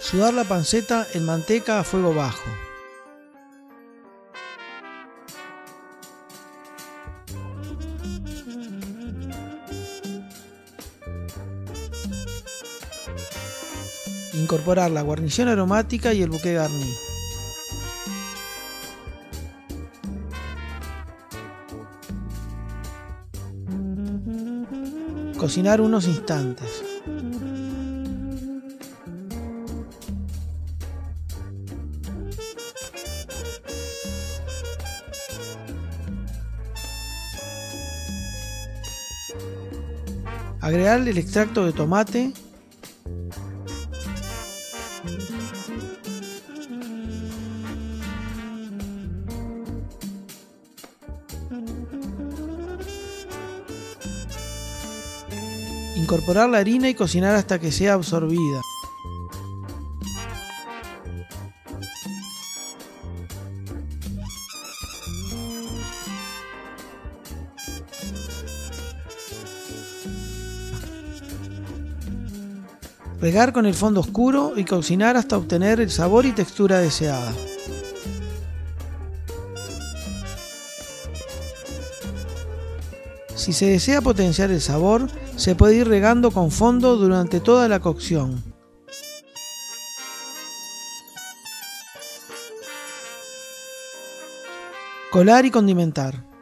Sudar la panceta en manteca a fuego bajo. Incorporar la guarnición aromática y el buque garni. Cocinar unos instantes. Agregar el extracto de tomate Incorporar la harina y cocinar hasta que sea absorbida. Regar con el fondo oscuro y cocinar hasta obtener el sabor y textura deseada. Si se desea potenciar el sabor, se puede ir regando con fondo durante toda la cocción. Colar y condimentar.